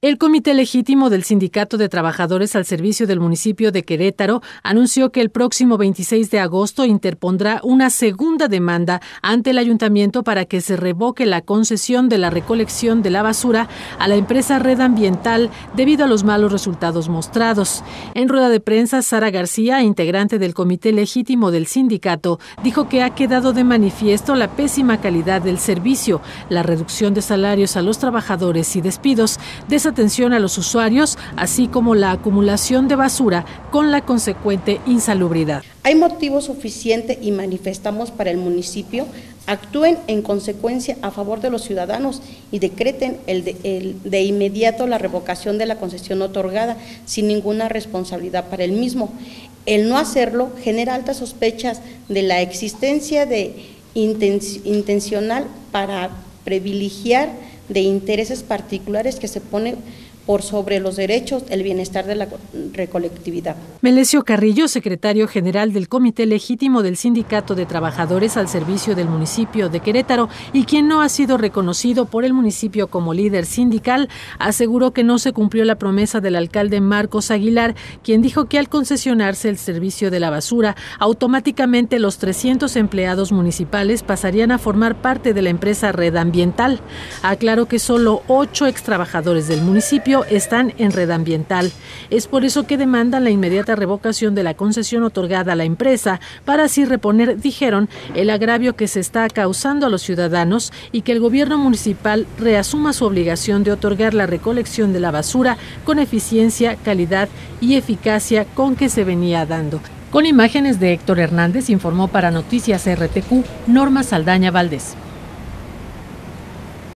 El Comité Legítimo del Sindicato de Trabajadores al Servicio del Municipio de Querétaro anunció que el próximo 26 de agosto interpondrá una segunda demanda ante el ayuntamiento para que se revoque la concesión de la recolección de la basura a la empresa Red Ambiental debido a los malos resultados mostrados. En rueda de prensa, Sara García, integrante del Comité Legítimo del sindicato, dijo que ha quedado de manifiesto la pésima calidad del servicio, la reducción de salarios a los trabajadores y despidos, de atención a los usuarios, así como la acumulación de basura con la consecuente insalubridad. Hay motivo suficiente y manifestamos para el municipio actúen en consecuencia a favor de los ciudadanos y decreten el de, de, inmediato la revocación de la concesión otorgada sin ninguna responsabilidad para el mismo. El no hacerlo genera altas sospechas de la existencia de intencional para privilegiar de intereses particulares que se pone por sobre los derechos, el bienestar de la recolectividad. Melesio Carrillo, secretario general del Comité Legítimo del Sindicato de Trabajadores al Servicio del Municipio de Querétaro y quien no ha sido reconocido por el municipio como líder sindical, aseguró que no se cumplió la promesa del alcalde Marcos Aguilar, quien dijo que al concesionarse el servicio de la basura, automáticamente los 300 empleados municipales pasarían a formar parte de la empresa Red Ambiental. Aclaró que solo ocho extrabajadores del municipio están en red ambiental. Es por eso que demandan la inmediata revocación de la concesión otorgada a la empresa para así reponer, dijeron, el agravio que se está causando a los ciudadanos y que el gobierno municipal reasuma su obligación de otorgar la recolección de la basura con eficiencia, calidad y eficacia con que se venía dando. Con imágenes de Héctor Hernández informó para Noticias RTQ Norma Saldaña Valdés.